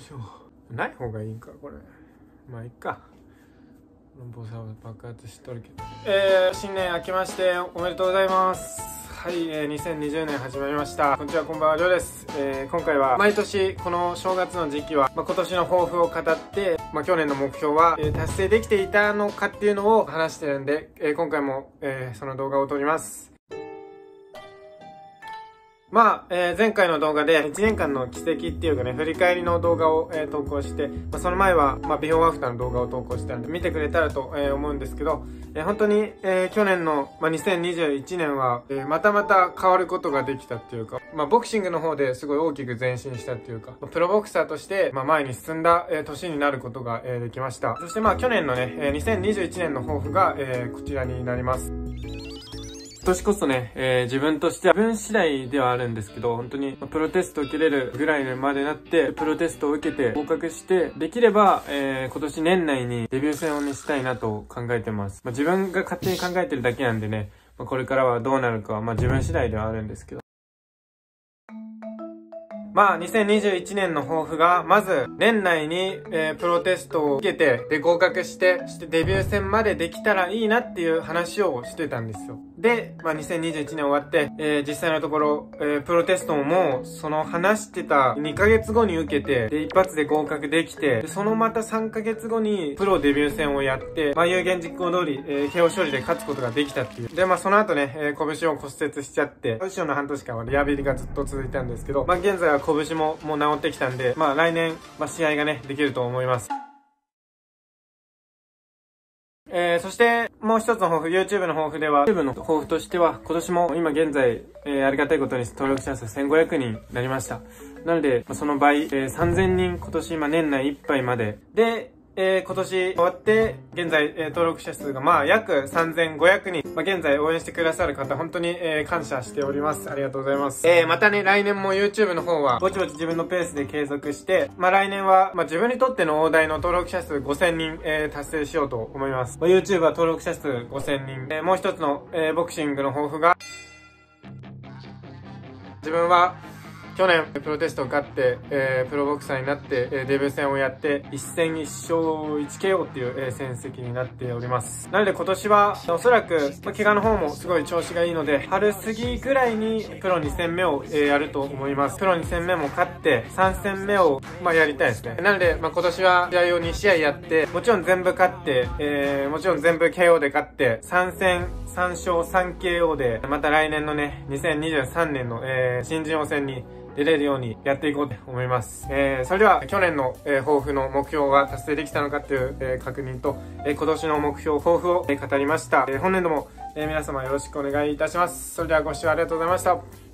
いしょ。ない方がいいんかこれ。まあいっか。ボサは爆発しとるけど。えー、新年明けましておめでとうございます。はい、えー、2020年始まりました。こんにちはこんばんはりょうです、えー、今回は毎年この正月の時期は、まあ、今年の抱負を語って、まあ、去年の目標は、えー、達成できていたのかっていうのを話してるんで、えー、今回も、えー、その動画を撮ります。まあ、えー、前回の動画で1年間の奇跡っていうかね、振り返りの動画を、えー、投稿して、まあ、その前は、まあ、ビフォーアフターの動画を投稿したんで、見てくれたらと、えー、思うんですけど、えー、本当に、えー、去年の、まあ、2021年は、えー、またまた変わることができたっていうか、まあ、ボクシングの方ですごい大きく前進したっていうか、プロボクサーとして、まあ、前に進んだ、えー、年になることが、えー、できました。そしてまあ、去年のね、えー、2021年の抱負が、えー、こちらになります。今年こそね、えー、自分としては自分次第ではあるんですけど、本当にプロテスト受けれるぐらいまでなって、プロテストを受けて合格して、できれば、えー、今年年内にデビュー戦をねしたいなと考えてます。まあ、自分が勝手に考えてるだけなんでね、まあ、これからはどうなるかは、まあ、自分次第ではあるんですけど。まあ、2021年の抱負が、まず、年内に、えー、プロテストを受けて、で、合格して、してデビュー戦までできたらいいなっていう話をしてたんですよ。で、まあ、2021年終わって、えー、実際のところ、えー、プロテストももう、その話してた2ヶ月後に受けて、で、一発で合格できて、そのまた3ヶ月後に、プロデビュー戦をやって、まあ、有言実行通り、えー、KO 処理で勝つことができたっていう。で、まあ、その後ね、えー、拳を骨折しちゃって、後ろの半年間はリハビリがずっと続いたんですけど、まあ、現在は拳ももう治ってきたんで、まあ、来年、まあ、試合がね、できると思います。えー、そして、もう一つの抱負、YouTube の抱負では、YouTube の抱負としては、今年も今現在、えー、ありがたいことに登録者数1500人になりました。なので、その倍、えー、3000人今年今年内いっぱいまで。で、えー、今年終わって、現在、えー、登録者数がまあ約3500人。まあ、現在応援してくださる方、本当に、えー、感謝しております。ありがとうございます。えー、またね、来年も YouTube の方は、ぼちぼち自分のペースで継続して、まあ、来年は、まあ、自分にとっての大台の登録者数5000人、えー、達成しようと思います。まあ、YouTube は登録者数5000人。えー、もう一つの、えー、ボクシングの抱負が、自分は、去年、プロテストを勝って、えー、プロボクサーになって、えー、デビュー戦をやって、1戦1勝 1KO っていう、えー、戦績になっております。なので今年は、おそらく、まあ、怪我の方もすごい調子がいいので、春過ぎぐらいにプロ2戦目を、えー、やると思います。プロ2戦目も勝って、3戦目を、まあ、やりたいですね。なので、まあ、今年は試合を2試合やって、もちろん全部勝って、えー、もちろん全部 KO で勝って、3戦3勝 3KO で、また来年のね、2023年の、えー、新人王戦に出れるようにやっていこうと思います。えー、それでは去年の、えー、抱負の目標が達成できたのかっていう、えー、確認と、えー、今年の目標、抱負を、えー、語りました。えー、本年度も、えー、皆様よろしくお願いいたします。それではご視聴ありがとうございました。